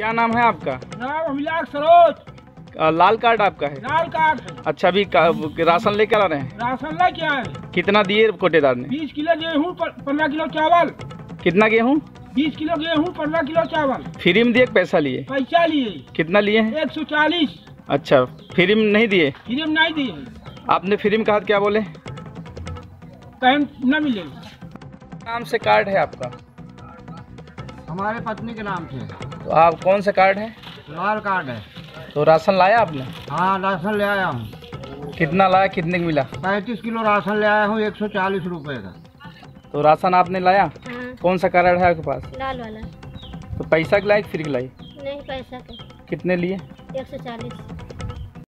क्या नाम है आपका? नाम अभिलाष सरोज। लाल कार्ड आपका है? लाल कार्ड अच्छा अभी राशन लेकर आ रहे हैं? राशन ला क्या है। कितना दिए कोटेदार ने? बीस किलो गेहूँ पंद्रह किलो चावल। कितना गेहूँ? बीस किलो गेहूँ पंद्रह किलो चावल। फ्री में दिए पैसा लिए? पैसा लिए। कितना लिए हैं? एक सौ चालीस। अच्छा फ्री में नहीं दिए? फ्री में नहीं दिए। आपने फ्री में कहा क्या बोले? कहीं न मिले। नाम से कार्ड है आपका। हमारे पत्नी के नाम से। तो आप कौन सा कार्ड है? लाल कार्ड है। तो राशन लाया आपने? हाँ राशन ले आया हूँ। कितना लाया कितने का मिला? पैंतीस किलो राशन ले आया हूँ एक सौ चालीस रुपये का। तो राशन आपने लाया? हाँ। कौन सा कार्ड है आपके पास? लाल वाला। तो पैसा की लाई फ्री के लाई नहीं पैसा का। कितने लिए? एक सौ चालीस।